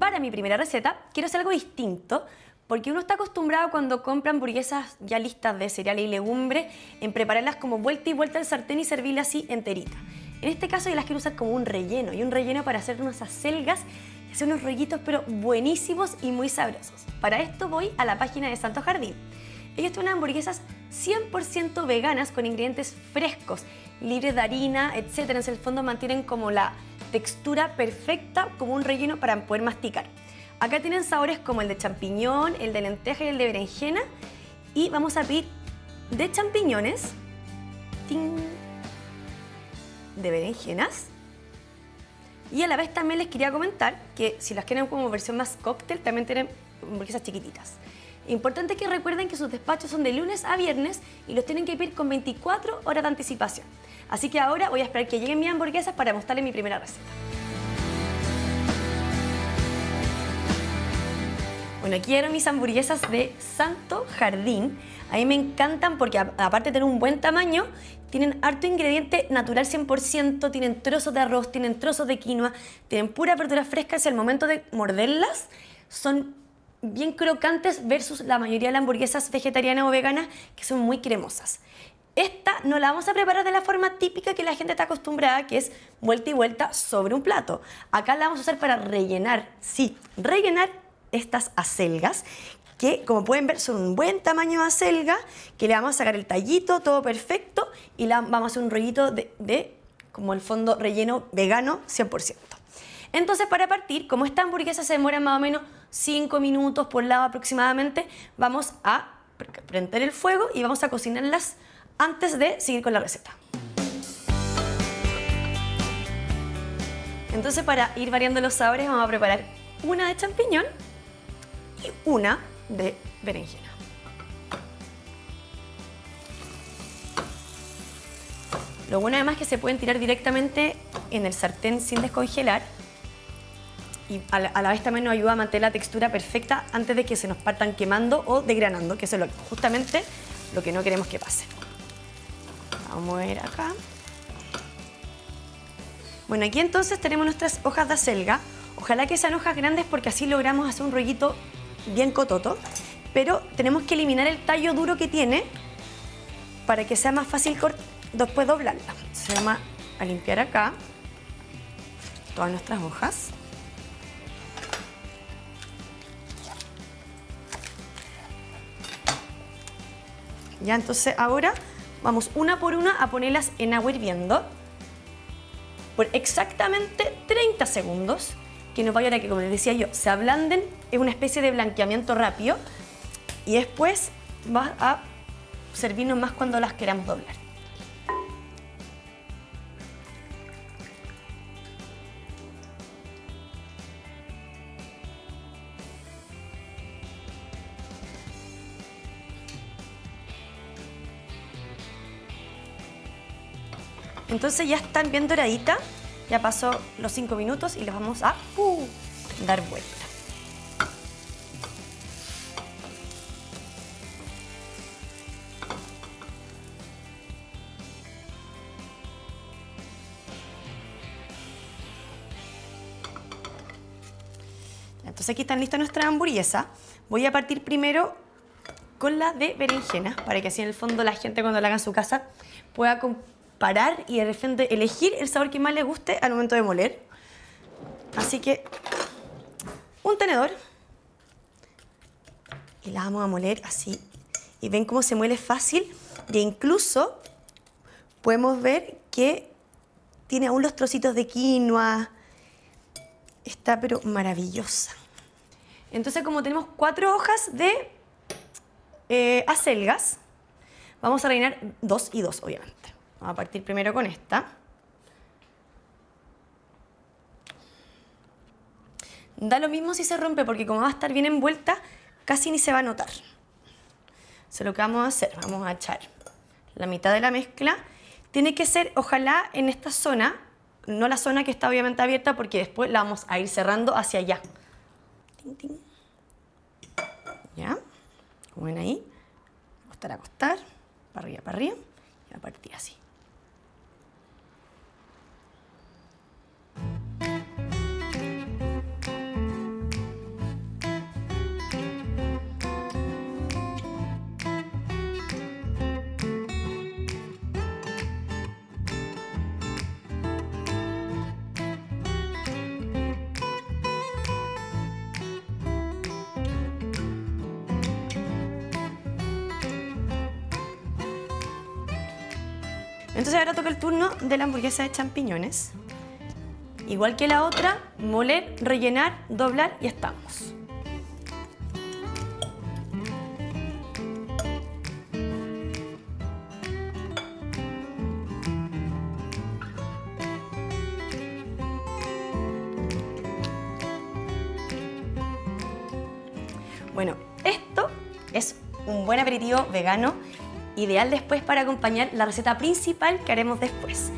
para mi primera receta quiero hacer algo distinto porque uno está acostumbrado cuando compra hamburguesas ya listas de cereal y legumbre en prepararlas como vuelta y vuelta al sartén y servirlas así enterita. En este caso yo las quiero usar como un relleno y un relleno para hacer unas acelgas y hacer unos rollitos pero buenísimos y muy sabrosos. Para esto voy a la página de Santo Jardín. Ellos tienen hamburguesas 100% veganas con ingredientes frescos, libres de harina, etc. En el fondo mantienen como la textura perfecta como un relleno para poder masticar. Acá tienen sabores como el de champiñón, el de lenteja y el de berenjena. Y vamos a pedir de champiñones, de berenjenas. Y a la vez también les quería comentar que si las quieren como versión más cóctel, también tienen hamburguesas chiquititas. Importante que recuerden que sus despachos son de lunes a viernes y los tienen que pedir con 24 horas de anticipación. Así que ahora voy a esperar que lleguen mis hamburguesas para mostrarles mi primera receta. Bueno, aquí eran mis hamburguesas de Santo Jardín. A mí me encantan porque aparte de tener un buen tamaño, tienen harto ingrediente natural 100%, tienen trozos de arroz, tienen trozos de quinoa, tienen pura verdura fresca y al momento de morderlas son bien crocantes versus la mayoría de las hamburguesas vegetarianas o veganas que son muy cremosas. Esta no la vamos a preparar de la forma típica que la gente está acostumbrada, que es vuelta y vuelta sobre un plato. Acá la vamos a usar para rellenar, sí, rellenar estas acelgas, que como pueden ver son un buen tamaño de acelga, que le vamos a sacar el tallito, todo perfecto, y la, vamos a hacer un rollito de, de como el fondo relleno vegano 100%. Entonces, para partir, como esta hamburguesa se demora más o menos 5 minutos por lado aproximadamente, vamos a prender el fuego y vamos a cocinarlas antes de seguir con la receta. Entonces, para ir variando los sabores, vamos a preparar una de champiñón y una de berenjena. Lo bueno además es que se pueden tirar directamente en el sartén sin descongelar y a la, vez también nos ayuda a mantener la textura perfecta antes de que se nos partan quemando o degranando, que eso es justamente lo que no queremos que pase. Vamos acá. Bueno, aquí entonces tenemos nuestras hojas de acelga. Ojalá que sean hojas grandes porque así logramos hacer un rollito bien cototo. Pero tenemos que eliminar el tallo duro que tiene para que sea más fácil después doblarla. Se llama a limpiar acá todas nuestras hojas. Ya, entonces ahora vamos una por una a ponerlas en agua hirviendo por exactamente 30 segundos, que nos vaya a que, como les decía yo, se ablanden, es una especie de blanqueamiento rápido y después va a servirnos más cuando las queramos doblar. Entonces ya están bien doraditas, ya pasó los 5 minutos y les vamos a uh, dar vuelta. Entonces aquí están listas nuestras hamburguesas. Voy a partir primero con la de berenjena, para que así en el fondo la gente cuando la haga en su casa pueda parar y de repente elegir el sabor que más le guste al momento de moler. Así que un tenedor y la vamos a moler así. Y ven cómo se muele fácil e incluso podemos ver que tiene aún los trocitos de quinoa. Está pero maravillosa. Entonces como tenemos cuatro hojas de eh, acelgas, vamos a rellenar dos y dos obviamente. Vamos a partir primero con esta. Da lo mismo si se rompe porque como va a estar bien envuelta, casi ni se va a notar. Eso lo que vamos a hacer. Vamos a echar la mitad de la mezcla. Tiene que ser, ojalá, en esta zona, no la zona que está obviamente abierta porque después la vamos a ir cerrando hacia allá. ¿Ya? Como ven ahí, acostar, acostar, para arriba, para arriba, y a partir así. Entonces ahora toca el turno de la hamburguesa de champiñones. Igual que la otra, moler, rellenar, doblar y estamos. Bueno, esto es un buen aperitivo vegano, ideal después para acompañar la receta principal que haremos después.